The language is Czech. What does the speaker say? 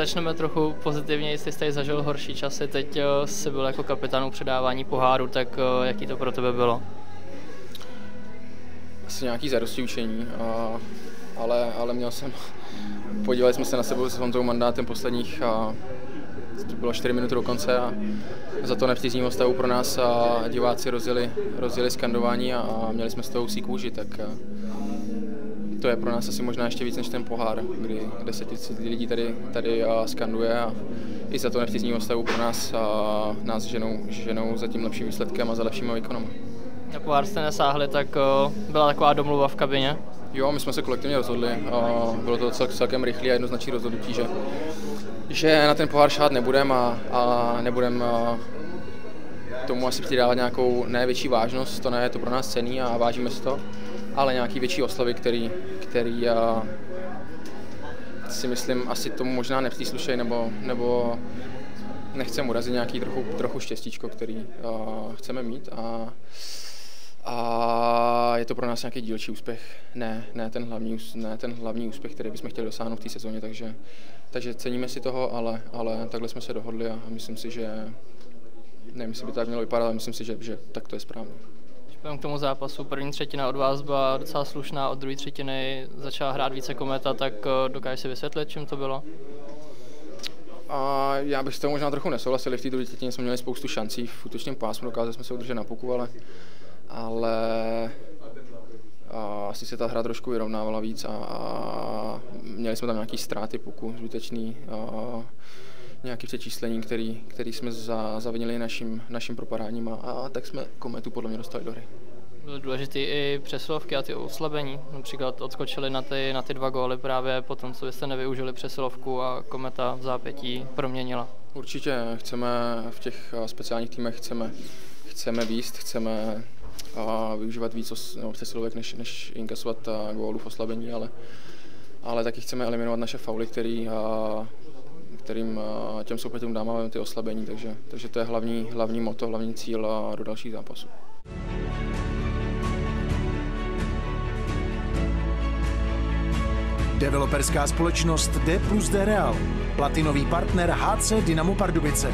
začneme trochu pozitivně, jestli jste zažil horší časy, teď jsi byl jako kapitán předávání poháru, tak jaký to pro tebe bylo? Asi nějaký zadosti učení, ale, ale měl jsem, podívali jsme se na sebe s Honzou mandátem posledních a to bylo 4 minuty do konce a za to nepříznivou stavu pro nás a diváci rozjeli, rozjeli skandování a, a měli jsme z toho usí kůži, tak to je pro nás asi možná ještě víc než ten pohár, kdy 10 tisíc lidí tady, tady skanduje a i za to nepříznivou stavu pro nás a nás ženou, ženou za tím lepším výsledkem a za lepšími výkonami. Na pohár jste nesáhli, tak byla taková domluva v kabině? Jo, my jsme se kolektivně rozhodli. Bylo to cel, celkem rychlé a jednoznačné rozhodnutí, že, že na ten pohár šát nebudeme a, a nebudeme tomu asi přidávat nějakou největší vážnost, to ne, je to pro nás cený a vážíme si to, ale nějaký větší oslavy, který, který a, si myslím asi tomu možná nepříslušej nebo, nebo nechcem urazit nějaký trochu, trochu štěstíčko, který a, chceme mít a a je to pro nás nějaký dílčí úspěch, ne, ne, ten hlavní, ne ten hlavní úspěch, který bychom chtěli dosáhnout v té sezóně, takže, takže ceníme si toho, ale, ale takhle jsme se dohodli a myslím si, že nevím, jestli by to tak mělo vypadat, ale myslím si, že, že tak to je správně. K tomu zápasu, první třetina od vás byla docela slušná, od druhé třetiny začala hrát více kometa, tak eh, dokážeš si vysvětlit, čím to bylo? A já bych s toho možná trochu nesouhlasil, v té druhé třetině jsme měli spoustu šancí v útočném pásmu, dokázali jsme se udržet na puku, ale ale a asi se ta hra trošku vyrovnávala víc a, a měli jsme tam nějaký ztráty puku zbytečný, a, nějaký přečíslení, který, který jsme za, zavinili naším, naším propadáním a, a tak jsme kometu podle mě dostali do hry. Byly důležité i přesilovky a ty oslabení. Například odskočili na ty, na ty dva góly právě po tom, co byste nevyužili přesilovku a kometa v zápětí proměnila. Určitě chceme v těch speciálních týmech chceme, chceme výst, chceme a využívat víc no, přesilovek, než, než inkasovat gólů v oslabení, ale, ale taky chceme eliminovat naše fauly, který, a, kterým těm soupeřům dáváme ty oslabení, takže, takže to je hlavní, hlavní moto, hlavní cíl do dalších zápasů. Developerská společnost D plus D Real, platinový partner HC Dynamo Pardubice.